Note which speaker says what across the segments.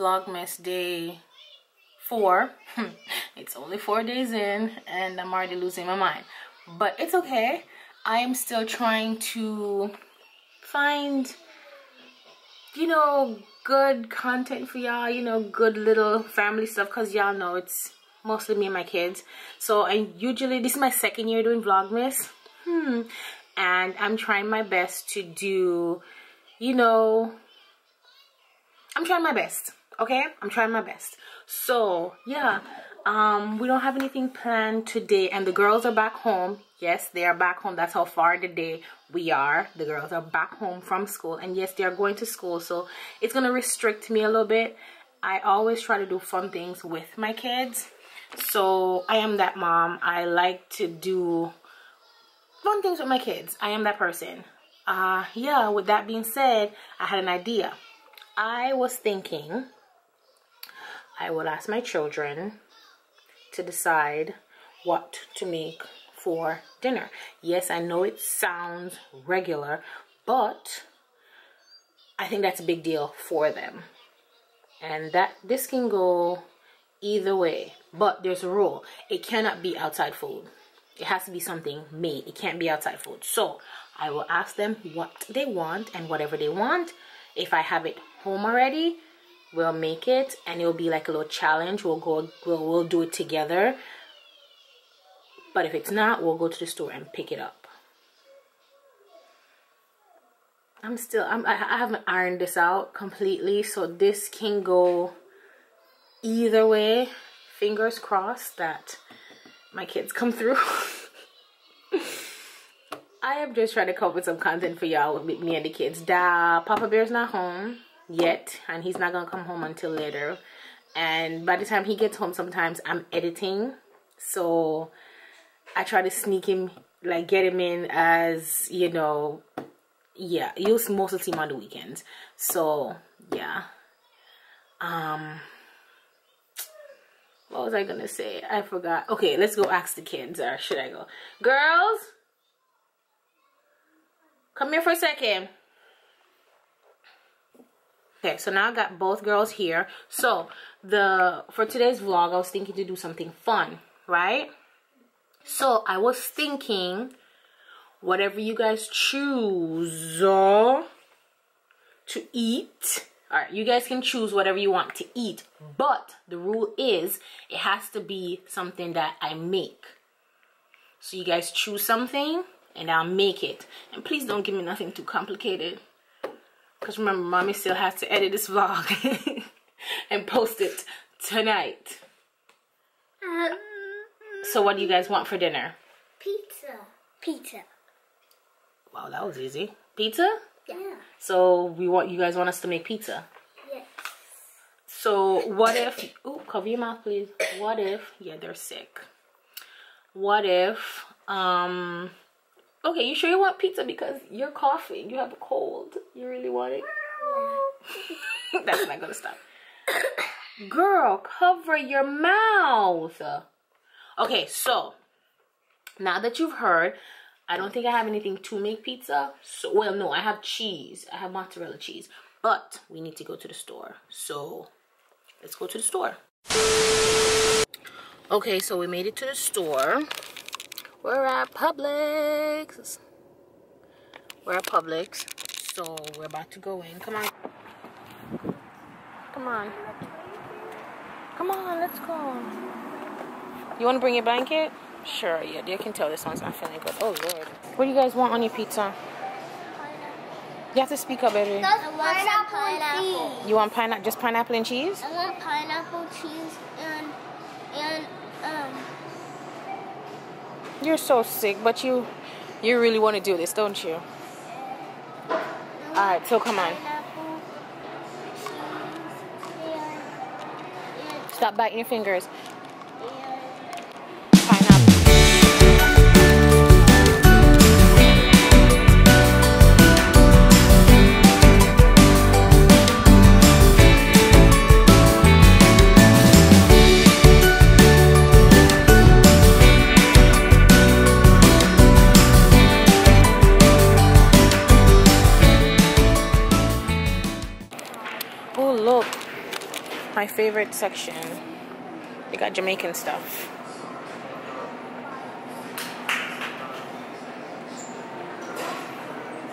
Speaker 1: Vlogmas day four. it's only four days in and I'm already losing my mind. But it's okay. I am still trying to find, you know, good content for y'all. You know, good little family stuff because y'all know it's mostly me and my kids. So I usually, this is my second year doing Vlogmas. Hmm. And I'm trying my best to do, you know, I'm trying my best okay? I'm trying my best. So yeah um we don't have anything planned today. And the girls are back home. Yes they are back home. That's how far the day we are. The girls are back home from school. And yes they are going to school. So it's going to restrict me a little bit. I always try to do fun things with my kids. So i am that mom. I like to do fun things with my kids. I am that person. Uh yeah with that being said i had an idea. I was thinking I will ask my children to decide what to make for dinner. Yes, I know it sounds regular, but I think that's a big deal for them. And that this can go either way, but there's a rule. It cannot be outside food. It has to be something made. It can't be outside food. So I will ask them what they want and whatever they want. If I have it home already, we'll make it and it'll be like a little challenge. We'll go we'll, we'll do it together. But if it's not we'll go to the store and pick it up. I'm still I'm, I haven't ironed this out completely so this can go either way. Fingers crossed that my kids come through. I am just trying to come up with some content for y'all with me and the kids. Da, Papa Bear's not home yet and he's not gonna come home until later. And by the time he gets home sometimes i'm editing. So i try to sneak him like get him in as you know yeah you'll mostly see him on the weekends. So yeah. Um what was i gonna say? I forgot. Okay let's go ask the kids. Or should i go? Girls? Come here for a second Okay, so now I got both girls here. So the for today's vlog, I was thinking to do something fun, right? So I was thinking, whatever you guys choose uh, to eat, all right, you guys can choose whatever you want to eat. But the rule is, it has to be something that I make. So you guys choose something, and I'll make it. And please don't give me nothing too complicated. Because remember, mommy still has to edit this vlog and post it tonight. Um, so what do you guys want for dinner?
Speaker 2: Pizza. Pizza.
Speaker 1: Wow, that was easy. Pizza?
Speaker 2: Yeah.
Speaker 1: So we want you guys want us to make pizza?
Speaker 2: Yes.
Speaker 1: So what if, oh, cover your mouth please. What if, yeah, they're sick. What if, um, Okay, you sure you want pizza because you're coughing? You have a cold. You really want it? That's not gonna stop. Girl, cover your mouth. Okay, so now that you've heard, I don't think I have anything to make pizza. So, well, no, I have cheese. I have mozzarella cheese, but we need to go to the store. So, let's go to the store. Okay, so we made it to the store. We're at Publix. We're at Publix. So we're about to go in. Come on. Come on. Come on, let's go. You want to bring your blanket? Sure, yeah, they can tell this one's not feeling good. Oh, Lord. What do you guys want on your pizza? Pineapple. You have to speak up, baby.
Speaker 2: pineapple, pineapple.
Speaker 1: You want pineapple, just pineapple and cheese?
Speaker 2: I want pineapple, cheese, and, and, um,
Speaker 1: you're so sick, but you you really want to do this, don't you? Alright, so come on. Stop biting your fingers. Favorite section. They got Jamaican stuff.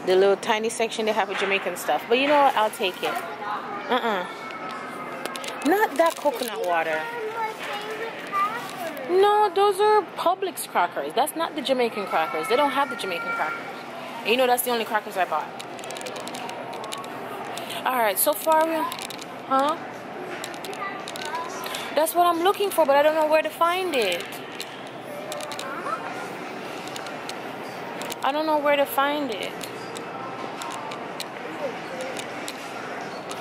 Speaker 1: The little tiny section they have with Jamaican stuff. But you know what? I'll take it. Uh-uh. Not that coconut water. No, those are Publix crackers. That's not the Jamaican crackers. They don't have the Jamaican crackers. And you know that's the only crackers I bought. Alright, so far we... Huh? That's what I'm looking for, but I don't know where to find it. I don't know where to find it.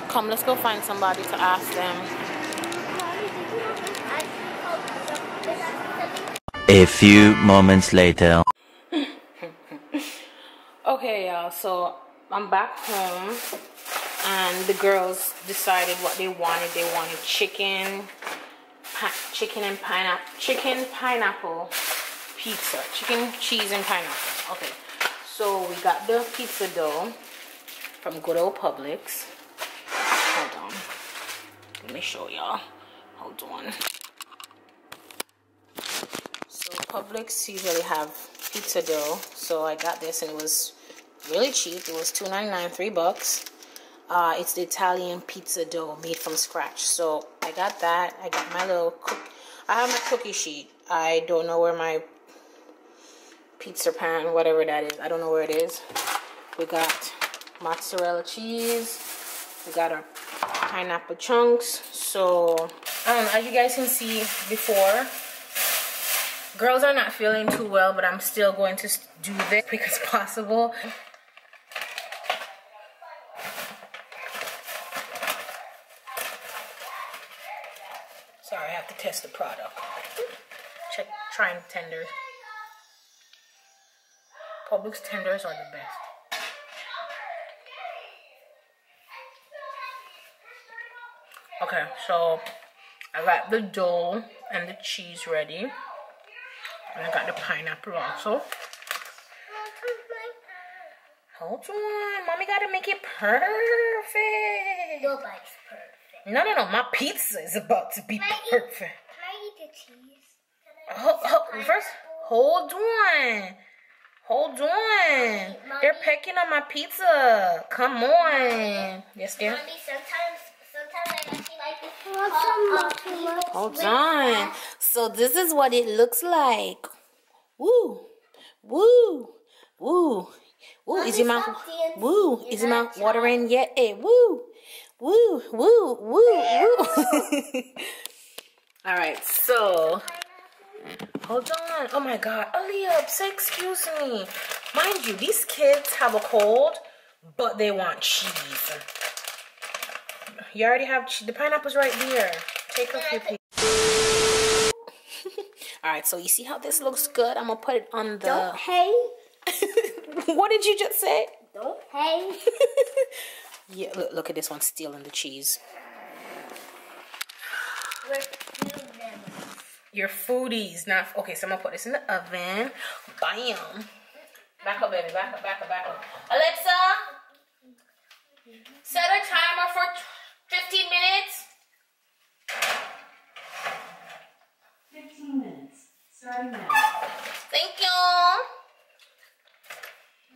Speaker 1: Come, let's go find somebody to ask them.
Speaker 3: A few moments later.
Speaker 1: okay, y'all, so I'm back home and the girls decided what they wanted. They wanted chicken, chicken and pineapple, chicken pineapple pizza, chicken, cheese, and pineapple. Okay, so we got the pizza dough from good old Publix. Hold on. Let me show y'all. Hold on. So Publix usually have pizza dough. So I got this and it was really cheap. It was $2.99, three bucks. Uh, it's the Italian pizza dough made from scratch. So I got that. I got my little cook. I have my cookie sheet. I don't know where my pizza pan, whatever that is. I don't know where it is. We got mozzarella cheese. We got our pineapple chunks. So, um, as you guys can see before, girls are not feeling too well, but I'm still going to do this quick as possible. Sorry, I have to test the product. Check, trying tenders. Publix tenders are the best. Okay, so I got the dough and the cheese ready. And I got the pineapple also. Hold on, mommy gotta make it perfect.
Speaker 2: Perfect.
Speaker 1: No, no, no, my pizza is about to be
Speaker 2: Can I eat-
Speaker 1: perfect.
Speaker 2: Can I eat the cheese? Can I
Speaker 1: Ho-
Speaker 2: eat
Speaker 1: ho-
Speaker 2: some
Speaker 1: first, hold on. Hold on. They're pecking on my pizza. Come on. Yes, dear.
Speaker 2: Mommy, sometimes, sometimes I actually like to
Speaker 4: Want
Speaker 2: cut
Speaker 4: some
Speaker 2: up
Speaker 4: more?
Speaker 2: people
Speaker 1: Hold on. So this is what it looks like. Woo. Woo. Woo. Woo. Is your mouth. Woo. Is your
Speaker 2: not
Speaker 1: mouth watering yet? Eh, woo. Woo. Woo. Woo. Woo. All right. So hold on. Oh my god. Aaliyah, say excuse me. Mind you, these kids have a cold, but they want cheese. You already have che- the pineapple's right there. Take a few pieces. All right, so you see how this looks good? I'm gonna put it on the.
Speaker 2: Don't hate.
Speaker 1: what did you just say?
Speaker 2: Don't hate.
Speaker 1: Yeah, look, look at this one stealing the cheese.
Speaker 2: We're two them.
Speaker 1: Your foodies, not okay. So I'm gonna put this in the oven. Bam. Back up, baby. Back up. Back up. Back up. Alexa, set a timer for 15 minutes.
Speaker 5: 15 minutes, starting now.
Speaker 1: Thank you.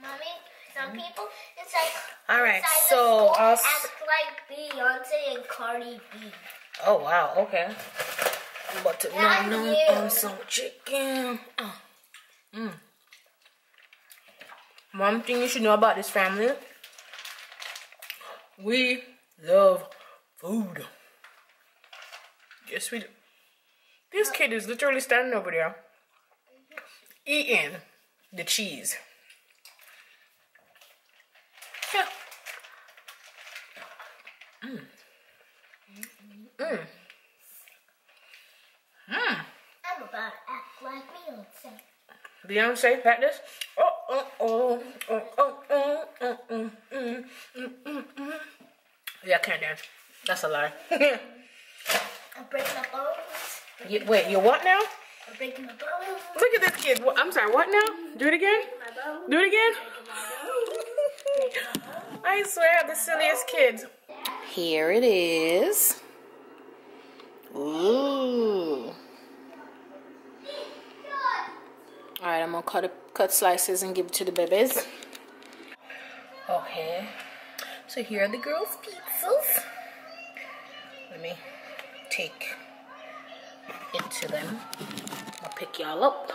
Speaker 2: Mommy, some people inside.
Speaker 1: All right, so I'll
Speaker 2: act like Beyonce and Cardi B.
Speaker 1: Oh wow. Okay. I'm about to
Speaker 2: Not
Speaker 1: nom
Speaker 2: you.
Speaker 1: on some chicken. Oh. Mm. One thing you should know about this family. We love food. Yes, we do. This uh, kid is literally standing over there mm-hmm. eating the cheese. Yeah.
Speaker 2: I'm about to act like Beyonce.
Speaker 1: Beyonce, this. Oh, oh, oh, oh, oh, oh, oh, oh, mm, mm, mm, mm. Yeah, I can't dance. That's a lie.
Speaker 2: I'm breaking my bones.
Speaker 1: You- Wait, you what now?
Speaker 2: I'm breaking my bones.
Speaker 1: Look at this kid. What- I'm sorry, what now? Do it again? Do it again? I swear the silliest kid. Here it is. Ooh. All right, I'm gonna cut a, cut slices and give it to the babies. Okay, so here are the girls' pizzas. Let me take it to them. I'll pick y'all up.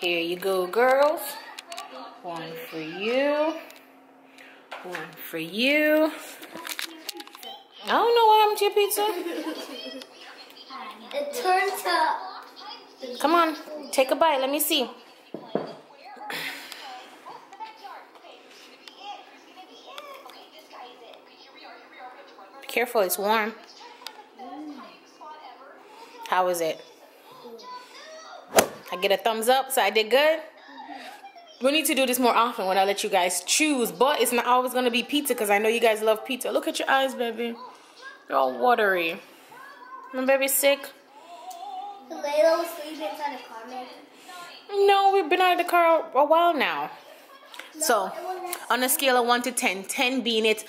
Speaker 1: Here you go, girls. One for you. One for you. I don't know what happened to your pizza.
Speaker 2: It turns up.
Speaker 1: Come on, take a bite. Let me see. Be careful, it's warm. How is it? I get a thumbs up, so I did good. We need to do this more often when I let you guys choose, but it's not always gonna be pizza because I know you guys love pizza. Look at your eyes, baby. They're all watery. My baby's sick.
Speaker 2: Layla was sleeping inside the car, maybe.
Speaker 1: No, we've been out of the car a while now. So, on a scale of 1 to 10, 10 being it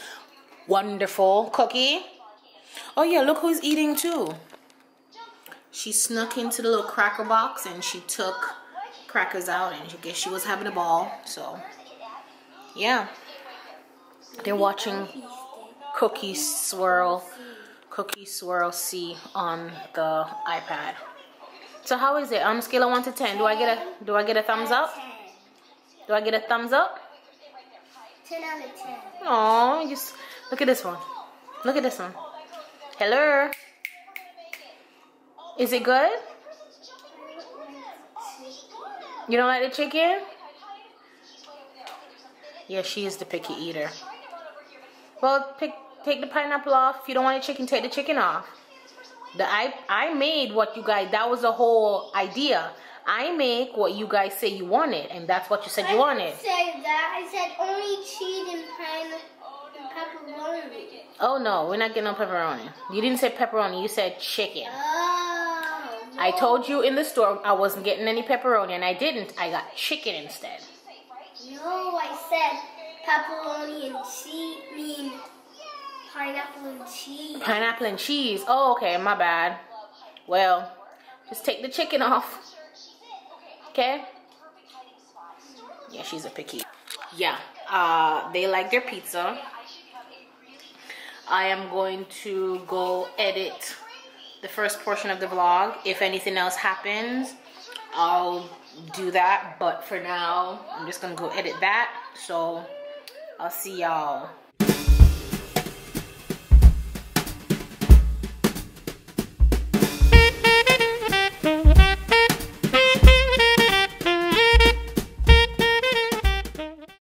Speaker 1: wonderful cookie. Oh, yeah, look who's eating too. She snuck into the little cracker box and she took crackers out and I guess she was having a ball. So, yeah. They're watching Cookie Swirl, Cookie Swirl C on the iPad. So how is it on a scale of one to ten? Do I get a do I get a thumbs up? Do I get a thumbs up?
Speaker 2: 10 out of 10.
Speaker 1: Oh, just look at this one. Look at this one. Hello. Is it good? You don't like the chicken? Yeah, she is the picky eater. Well, pick take the pineapple off. If you don't want the chicken, take the chicken off. The I I made what you guys. That was the whole idea. I make what you guys say you wanted, and that's what you said you wanted.
Speaker 2: I didn't say that. I said only cheese and pine and pepperoni.
Speaker 1: Oh no, we're not getting no pepperoni. You didn't say pepperoni. You said chicken.
Speaker 2: Oh.
Speaker 1: I told you in the store I wasn't getting any pepperoni, and I didn't. I got chicken instead.
Speaker 2: No, I said pepperoni and cheese. mean pineapple and cheese.
Speaker 1: Pineapple and cheese. Oh, okay, my bad. Well, just take the chicken off. Okay? Yeah, she's a picky. Yeah, uh, they like their pizza. I am going to go edit the first portion of the vlog. If anything else happens, I'll do that. But for now, I'm just gonna go edit that. So I'll see y'all